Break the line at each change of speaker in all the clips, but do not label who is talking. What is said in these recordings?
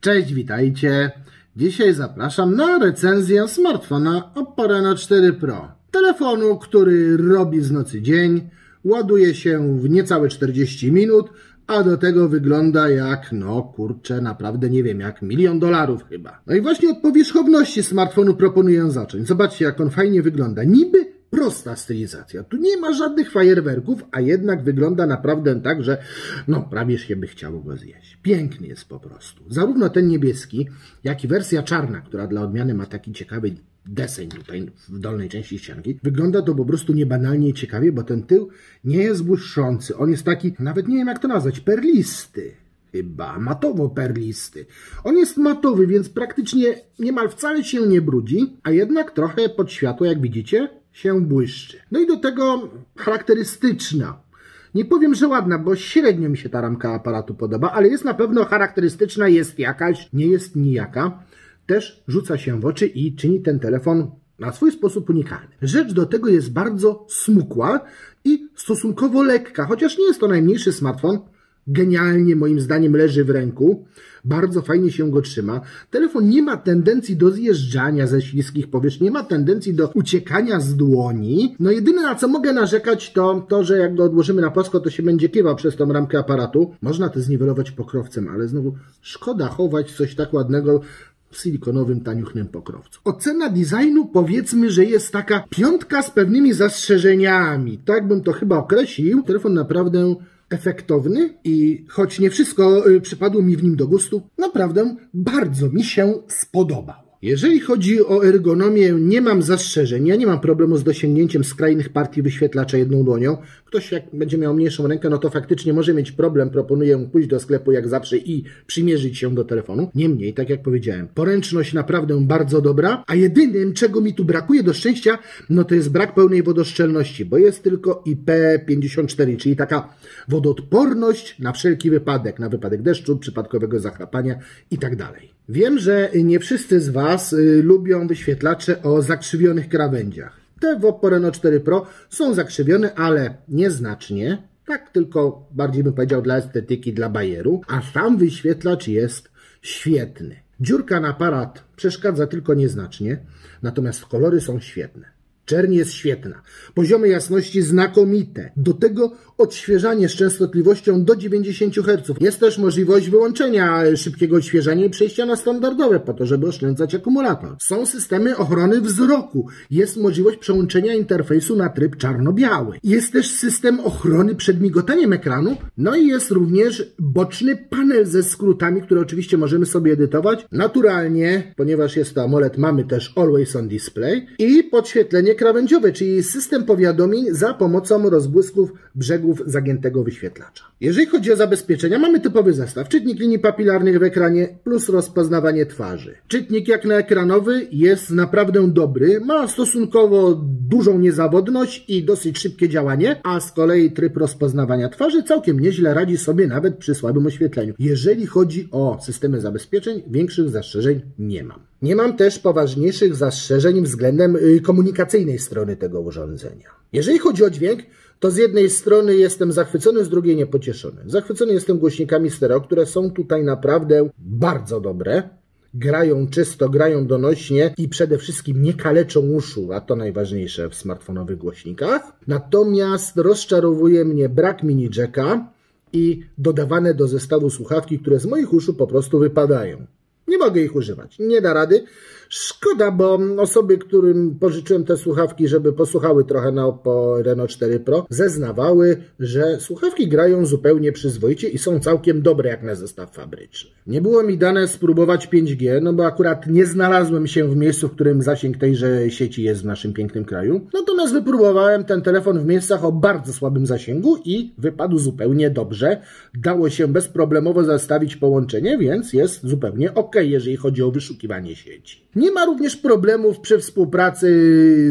Cześć, witajcie. Dzisiaj zapraszam na recenzję smartfona Oppo Reno 4 Pro. Telefonu, który robi z nocy dzień, ładuje się w niecałe 40 minut, a do tego wygląda jak, no kurczę, naprawdę nie wiem, jak milion dolarów chyba. No i właśnie od powierzchowności smartfonu proponuję zacząć. Zobaczcie, jak on fajnie wygląda. Niby prosta stylizacja. Tu nie ma żadnych fajerwerków, a jednak wygląda naprawdę tak, że no prawie się by chciało go zjeść. Piękny jest po prostu. Zarówno ten niebieski, jak i wersja czarna, która dla odmiany ma taki ciekawy deseń tutaj w dolnej części ścianki. Wygląda to po prostu niebanalnie ciekawie, bo ten tył nie jest błyszczący. On jest taki, nawet nie wiem jak to nazwać, perlisty. Chyba matowo-perlisty. On jest matowy, więc praktycznie niemal wcale się nie brudzi, a jednak trochę pod światło, jak widzicie, się błyszczy. No i do tego charakterystyczna. Nie powiem, że ładna, bo średnio mi się ta ramka aparatu podoba, ale jest na pewno charakterystyczna, jest jakaś, nie jest nijaka. Też rzuca się w oczy i czyni ten telefon na swój sposób unikalny. Rzecz do tego jest bardzo smukła i stosunkowo lekka, chociaż nie jest to najmniejszy smartfon, genialnie moim zdaniem leży w ręku. Bardzo fajnie się go trzyma. Telefon nie ma tendencji do zjeżdżania ze śliskich powierzchni, nie ma tendencji do uciekania z dłoni. No jedyne na co mogę narzekać to to, że jak go odłożymy na płasko, to się będzie kiewał przez tą ramkę aparatu. Można to zniwelować pokrowcem, ale znowu szkoda chować coś tak ładnego w silikonowym, taniuchnym pokrowcu. Ocena designu powiedzmy, że jest taka piątka z pewnymi zastrzeżeniami. Tak bym to chyba określił. Telefon naprawdę efektowny i choć nie wszystko y, przypadło mi w nim do gustu, naprawdę bardzo mi się spodobał. Jeżeli chodzi o ergonomię, nie mam zastrzeżeń. Ja nie mam problemu z dosięgnięciem skrajnych partii wyświetlacza jedną dłonią. Ktoś jak będzie miał mniejszą rękę, no to faktycznie może mieć problem. Proponuję pójść do sklepu jak zawsze i przymierzyć się do telefonu. Niemniej, tak jak powiedziałem, poręczność naprawdę bardzo dobra, a jedynym, czego mi tu brakuje do szczęścia, no to jest brak pełnej wodoszczelności, bo jest tylko IP54, czyli taka wodoodporność na wszelki wypadek, na wypadek deszczu, przypadkowego zachrapania i tak dalej. Wiem, że nie wszyscy z Was y, lubią wyświetlacze o zakrzywionych krawędziach. Te w Oppo Reno 4 Pro są zakrzywione, ale nieznacznie. Tak tylko bardziej bym powiedział dla estetyki, dla bajeru. A sam wyświetlacz jest świetny. Dziurka na aparat przeszkadza tylko nieznacznie, natomiast kolory są świetne. Czerń jest świetna. Poziomy jasności znakomite. Do tego odświeżanie z częstotliwością do 90 Hz. Jest też możliwość wyłączenia szybkiego odświeżania i przejścia na standardowe po to, żeby oszczędzać akumulator. Są systemy ochrony wzroku. Jest możliwość przełączenia interfejsu na tryb czarno-biały. Jest też system ochrony przed migotaniem ekranu. No i jest również boczny panel ze skrótami, które oczywiście możemy sobie edytować. Naturalnie, ponieważ jest to AMOLED, mamy też Always On Display i podświetlenie krawędziowe, czyli system powiadomień za pomocą rozbłysków brzegów zagiętego wyświetlacza. Jeżeli chodzi o zabezpieczenia, mamy typowy zestaw. Czytnik linii papilarnych w ekranie plus rozpoznawanie twarzy. Czytnik jak na ekranowy jest naprawdę dobry, ma stosunkowo dużą niezawodność i dosyć szybkie działanie, a z kolei tryb rozpoznawania twarzy całkiem nieźle radzi sobie nawet przy słabym oświetleniu. Jeżeli chodzi o systemy zabezpieczeń, większych zastrzeżeń nie mam. Nie mam też poważniejszych zastrzeżeń względem y, komunikacyjnej strony tego urządzenia. Jeżeli chodzi o dźwięk, to z jednej strony jestem zachwycony, z drugiej niepocieszony. Zachwycony jestem głośnikami stereo, które są tutaj naprawdę bardzo dobre. Grają czysto, grają donośnie i przede wszystkim nie kaleczą uszu, a to najważniejsze w smartfonowych głośnikach. Natomiast rozczarowuje mnie brak mini jacka i dodawane do zestawu słuchawki, które z moich uszu po prostu wypadają. Nie mogę ich używać. Nie da rady. Szkoda, bo osoby, którym pożyczyłem te słuchawki, żeby posłuchały trochę na Oppo Reno 4 Pro, zeznawały, że słuchawki grają zupełnie przyzwoicie i są całkiem dobre jak na zestaw fabryczny. Nie było mi dane spróbować 5G, no bo akurat nie znalazłem się w miejscu, w którym zasięg tejże sieci jest w naszym pięknym kraju. Natomiast wypróbowałem ten telefon w miejscach o bardzo słabym zasięgu i wypadł zupełnie dobrze. Dało się bezproblemowo zastawić połączenie, więc jest zupełnie ok, jeżeli chodzi o wyszukiwanie sieci. Nie ma również problemów przy współpracy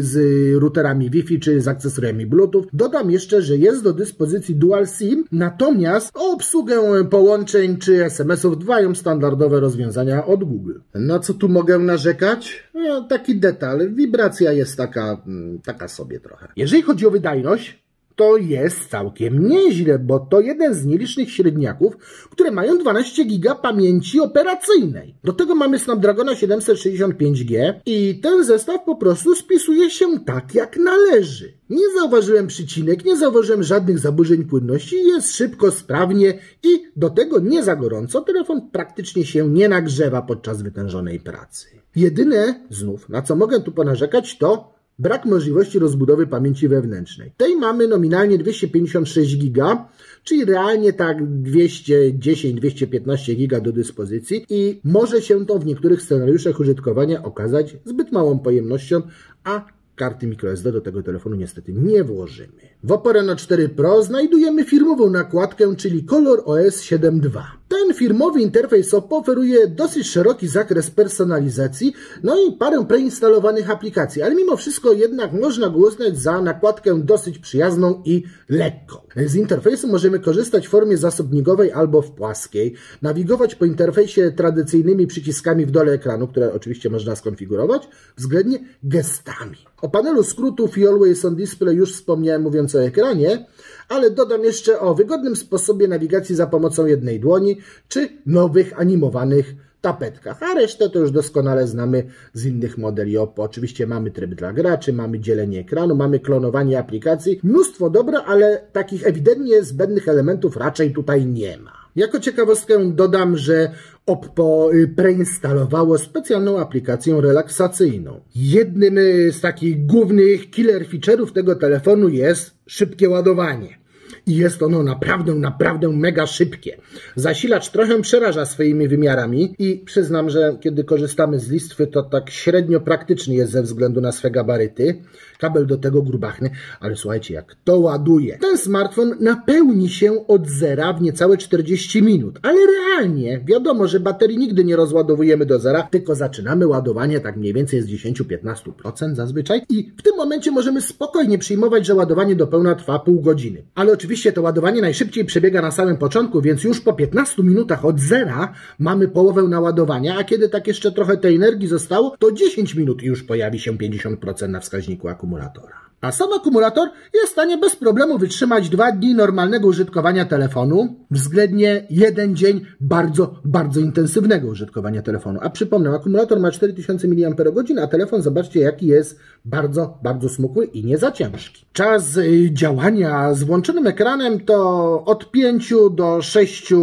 z routerami Wi-Fi czy z akcesoriami Bluetooth. Dodam jeszcze, że jest do dyspozycji Dual SIM, natomiast o obsługę połączeń czy SMS-ów dbają standardowe rozwiązania od Google. Na co tu mogę narzekać? No, taki detal. Wibracja jest taka, mm, taka sobie trochę. Jeżeli chodzi o wydajność, to jest całkiem nieźle, bo to jeden z nielicznych średniaków, które mają 12 giga pamięci operacyjnej. Do tego mamy Snapdragona 765G i ten zestaw po prostu spisuje się tak jak należy. Nie zauważyłem przycinek, nie zauważyłem żadnych zaburzeń płynności, jest szybko, sprawnie i do tego nie za gorąco. Telefon praktycznie się nie nagrzewa podczas wytężonej pracy. Jedyne, znów, na co mogę tu ponarzekać, to brak możliwości rozbudowy pamięci wewnętrznej. Tej mamy nominalnie 256 giga, czyli realnie tak 210-215 giga do dyspozycji i może się to w niektórych scenariuszach użytkowania okazać zbyt małą pojemnością, a karty microSD do tego telefonu niestety nie włożymy. W Oppo Reno 4 Pro znajdujemy firmową nakładkę, czyli Color OS 7.2. Ten firmowy interfejs Oppo oferuje dosyć szeroki zakres personalizacji, no i parę preinstalowanych aplikacji, ale mimo wszystko jednak można go uznać za nakładkę dosyć przyjazną i lekką. Z interfejsu możemy korzystać w formie zasobnikowej albo w płaskiej, nawigować po interfejsie tradycyjnymi przyciskami w dole ekranu, które oczywiście można skonfigurować, względnie gestami. O panelu skrótów i Always on Display już wspomniałem mówiąc o ekranie, ale dodam jeszcze o wygodnym sposobie nawigacji za pomocą jednej dłoni, czy nowych animowanych tapetkach, a resztę to już doskonale znamy z innych modeli Oppo. Oczywiście mamy tryb dla graczy, mamy dzielenie ekranu, mamy klonowanie aplikacji, mnóstwo dobra, ale takich ewidentnie zbędnych elementów raczej tutaj nie ma. Jako ciekawostkę dodam, że Oppo preinstalowało specjalną aplikację relaksacyjną. Jednym z takich głównych killer feature'ów tego telefonu jest szybkie ładowanie i jest ono naprawdę, naprawdę mega szybkie. Zasilacz trochę przeraża swoimi wymiarami i przyznam, że kiedy korzystamy z listwy, to tak średnio praktyczny jest ze względu na swe gabaryty. Kabel do tego grubachny, ale słuchajcie, jak to ładuje. Ten smartfon napełni się od zera w niecałe 40 minut, ale realnie wiadomo, że baterii nigdy nie rozładowujemy do zera, tylko zaczynamy ładowanie tak mniej więcej z 10-15% zazwyczaj i w tym momencie możemy spokojnie przyjmować, że ładowanie do pełna trwa pół godziny. Ale oczywiście to ładowanie najszybciej przebiega na samym początku, więc już po 15 minutach od zera mamy połowę naładowania, a kiedy tak jeszcze trochę tej energii zostało, to 10 minut i już pojawi się 50% na wskaźniku akumulatora. A sam akumulator jest w stanie bez problemu wytrzymać dwa dni normalnego użytkowania telefonu, względnie jeden dzień bardzo, bardzo intensywnego użytkowania telefonu. A przypomnę, akumulator ma 4000 mAh, a telefon zobaczcie jaki jest bardzo, bardzo smukły i nie za ciężki. Czas y, działania z włączonym ekranem to od 5 do 6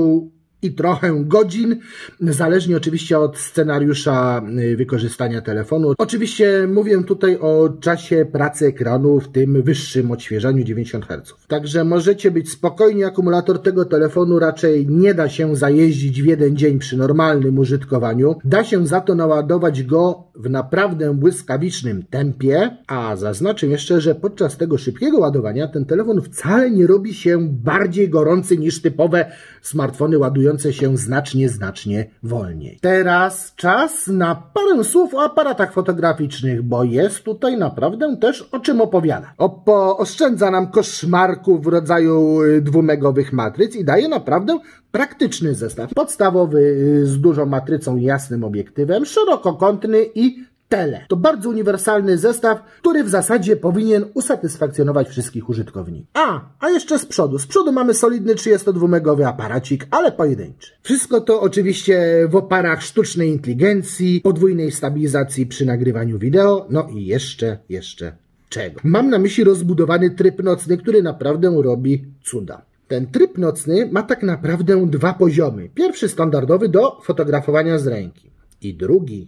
i trochę godzin, zależnie oczywiście od scenariusza y, wykorzystania telefonu. Oczywiście mówię tutaj o czasie pracy ekranu w tym wyższym odświeżaniu 90 Hz. Także możecie być spokojni, akumulator tego telefonu raczej nie da się zajeździć w jeden dzień przy normalnym użytkowaniu. Da się za to naładować go w naprawdę błyskawicznym tempie, a zaznaczę jeszcze, że podczas tego szybkiego ładowania ten telefon wcale nie robi się bardziej gorący niż typowe smartfony ładujące się znacznie, znacznie wolniej. Teraz czas na parę słów o aparatach fotograficznych, bo jest tutaj naprawdę też o czym opowiada. Oppo oszczędza nam koszmarków w rodzaju y, dwumegowych matryc i daje naprawdę praktyczny zestaw. Podstawowy y, z dużą matrycą i jasnym obiektywem, szerokokątny i tele. To bardzo uniwersalny zestaw, który w zasadzie powinien usatysfakcjonować wszystkich użytkowników. A, a jeszcze z przodu. Z przodu mamy solidny 32-megowy aparacik, ale pojedynczy. Wszystko to oczywiście w oparach sztucznej inteligencji, podwójnej stabilizacji przy nagrywaniu wideo, no i jeszcze, jeszcze czego. Mam na myśli rozbudowany tryb nocny, który naprawdę robi cuda. Ten tryb nocny ma tak naprawdę dwa poziomy. Pierwszy standardowy do fotografowania z ręki i drugi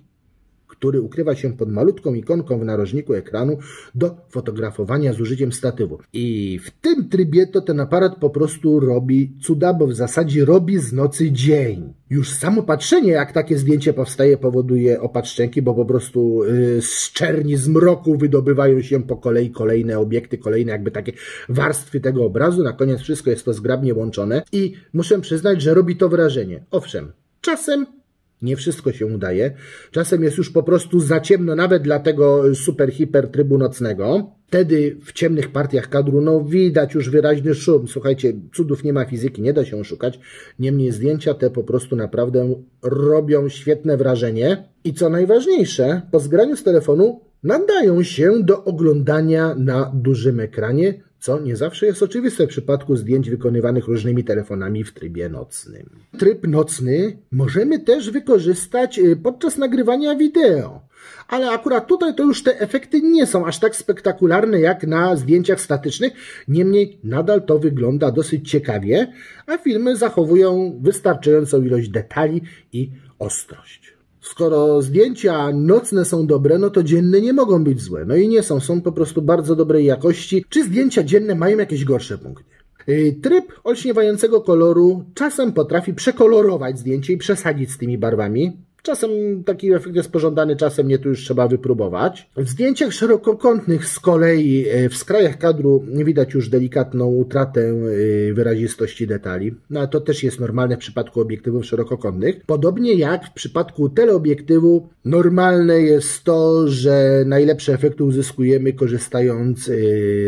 który ukrywa się pod malutką ikonką w narożniku ekranu do fotografowania z użyciem statywu. I w tym trybie to ten aparat po prostu robi cuda, bo w zasadzie robi z nocy dzień. Już samo patrzenie, jak takie zdjęcie powstaje, powoduje opat szczęki, bo po prostu yy, z czerni, z mroku wydobywają się po kolei kolejne obiekty, kolejne jakby takie warstwy tego obrazu. Na koniec wszystko jest to zgrabnie łączone i muszę przyznać, że robi to wrażenie. Owszem, czasem nie wszystko się udaje. Czasem jest już po prostu za ciemno, nawet dla tego super hiper trybu nocnego. Wtedy w ciemnych partiach kadru, no widać już wyraźny szum. Słuchajcie, cudów nie ma fizyki, nie da się szukać. Niemniej zdjęcia te po prostu naprawdę robią świetne wrażenie. I co najważniejsze, po zgraniu z telefonu nadają się do oglądania na dużym ekranie, co nie zawsze jest oczywiste w przypadku zdjęć wykonywanych różnymi telefonami w trybie nocnym. Tryb nocny możemy też wykorzystać y, podczas nagrywania wideo. Ale akurat tutaj to już te efekty nie są aż tak spektakularne jak na zdjęciach statycznych, niemniej nadal to wygląda dosyć ciekawie, a filmy zachowują wystarczającą ilość detali i ostrość. Skoro zdjęcia nocne są dobre, no to dzienne nie mogą być złe. No i nie są, są po prostu bardzo dobrej jakości. Czy zdjęcia dzienne mają jakieś gorsze punkty? Y, tryb olśniewającego koloru czasem potrafi przekolorować zdjęcie i przesadzić z tymi barwami. Czasem taki efekt jest pożądany, czasem nie, tu już trzeba wypróbować. W zdjęciach szerokokątnych z kolei e, w skrajach kadru widać już delikatną utratę e, wyrazistości detali. No ale to też jest normalne w przypadku obiektywów szerokokątnych. Podobnie jak w przypadku teleobiektywu normalne jest to, że najlepsze efekty uzyskujemy korzystając e,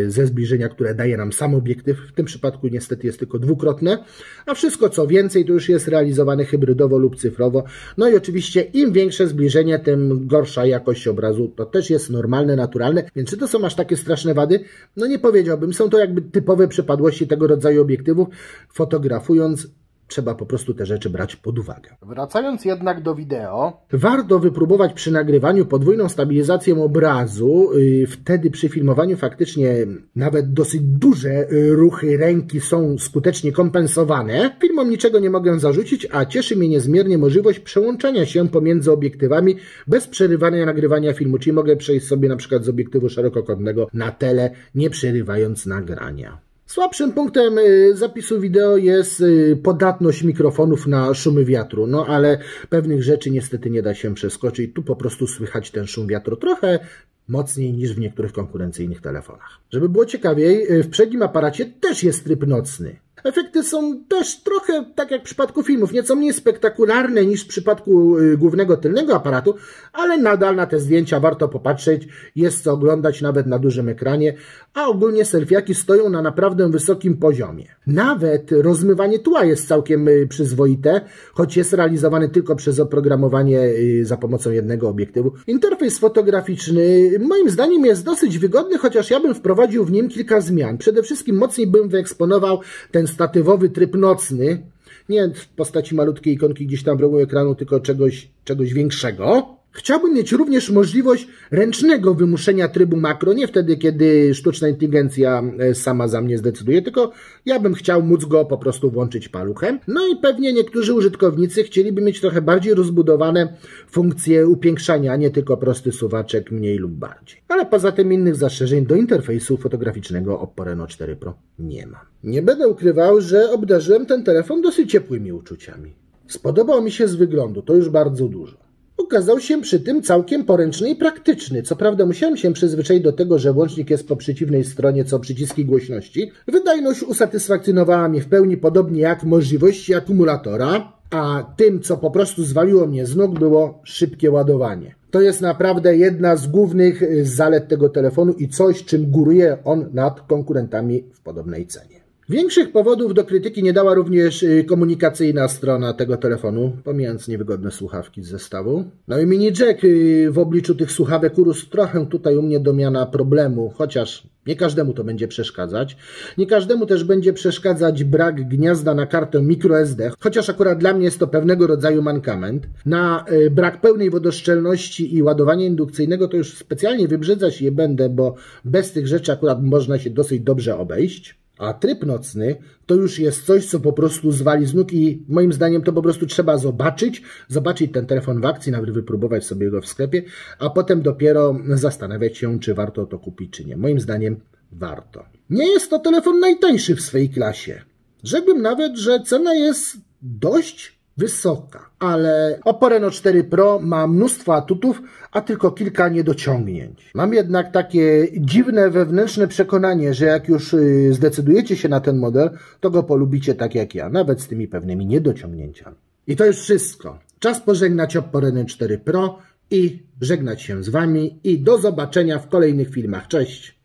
ze zbliżenia, które daje nam sam obiektyw. W tym przypadku niestety jest tylko dwukrotne, a wszystko co więcej to już jest realizowane hybrydowo lub cyfrowo. No i oczywiście Oczywiście im większe zbliżenie, tym gorsza jakość obrazu. To też jest normalne, naturalne. Więc czy to są aż takie straszne wady? No nie powiedziałbym. Są to jakby typowe przypadłości tego rodzaju obiektywów. Fotografując trzeba po prostu te rzeczy brać pod uwagę. Wracając jednak do wideo, warto wypróbować przy nagrywaniu podwójną stabilizację obrazu. Y, wtedy przy filmowaniu faktycznie nawet dosyć duże y, ruchy ręki są skutecznie kompensowane. Filmom niczego nie mogę zarzucić, a cieszy mnie niezmiernie możliwość przełączania się pomiędzy obiektywami bez przerywania nagrywania filmu, czyli mogę przejść sobie na przykład z obiektywu szerokokątnego na tele, nie przerywając nagrania. Słabszym punktem y, zapisu wideo jest y, podatność mikrofonów na szumy wiatru, no ale pewnych rzeczy niestety nie da się przeskoczyć. Tu po prostu słychać ten szum wiatru trochę mocniej niż w niektórych konkurencyjnych telefonach. Żeby było ciekawiej, y, w przednim aparacie też jest tryb nocny. Efekty są też trochę, tak jak w przypadku filmów, nieco mniej spektakularne niż w przypadku y, głównego tylnego aparatu, ale nadal na te zdjęcia warto popatrzeć, jest co oglądać nawet na dużym ekranie, a ogólnie selfiaki stoją na naprawdę wysokim poziomie. Nawet rozmywanie tła jest całkiem y, przyzwoite, choć jest realizowane tylko przez oprogramowanie y, za pomocą jednego obiektywu. Interfejs fotograficzny moim zdaniem jest dosyć wygodny, chociaż ja bym wprowadził w nim kilka zmian. Przede wszystkim mocniej bym wyeksponował ten statywowy tryb nocny, nie w postaci malutkiej ikonki gdzieś tam w rogu ekranu, tylko czegoś, czegoś większego. Chciałbym mieć również możliwość ręcznego wymuszenia trybu makro, nie wtedy, kiedy sztuczna inteligencja e, sama za mnie zdecyduje, tylko ja bym chciał móc go po prostu włączyć paluchem. No i pewnie niektórzy użytkownicy chcieliby mieć trochę bardziej rozbudowane funkcje upiększania, nie tylko prosty suwaczek mniej lub bardziej. Ale poza tym innych zastrzeżeń do interfejsu fotograficznego Oppo Reno 4 Pro nie ma. Nie będę ukrywał, że obdarzyłem ten telefon dosyć ciepłymi uczuciami. Spodobał mi się z wyglądu, to już bardzo dużo. Okazał się przy tym całkiem poręczny i praktyczny. Co prawda musiałem się przyzwyczaić do tego, że łącznik jest po przeciwnej stronie co przyciski głośności. Wydajność usatysfakcjonowała mnie w pełni podobnie jak możliwości akumulatora, a tym, co po prostu zwaliło mnie z nóg, było szybkie ładowanie. To jest naprawdę jedna z głównych zalet tego telefonu i coś, czym góruje on nad konkurentami w podobnej cenie. Większych powodów do krytyki nie dała również y, komunikacyjna strona tego telefonu, pomijając niewygodne słuchawki z zestawu. No i mini jack y, w obliczu tych słuchawek urósł trochę tutaj u mnie do miana problemu, chociaż nie każdemu to będzie przeszkadzać. Nie każdemu też będzie przeszkadzać brak gniazda na kartę microSD, chociaż akurat dla mnie jest to pewnego rodzaju mankament. Na y, brak pełnej wodoszczelności i ładowania indukcyjnego to już specjalnie wybrzydzać je będę, bo bez tych rzeczy akurat można się dosyć dobrze obejść. A tryb nocny to już jest coś, co po prostu zwali z nóg i moim zdaniem to po prostu trzeba zobaczyć, zobaczyć ten telefon w akcji, nawet wypróbować sobie go w sklepie, a potem dopiero zastanawiać się, czy warto to kupić, czy nie. Moim zdaniem warto. Nie jest to telefon najtańszy w swojej klasie. Rzekłbym nawet, że cena jest dość wysoka, ale Oppo Reno 4 Pro ma mnóstwo atutów, a tylko kilka niedociągnięć. Mam jednak takie dziwne wewnętrzne przekonanie, że jak już y, zdecydujecie się na ten model, to go polubicie tak jak ja, nawet z tymi pewnymi niedociągnięciami. I to już wszystko. Czas pożegnać Oppo Reno 4 Pro i żegnać się z Wami i do zobaczenia w kolejnych filmach. Cześć!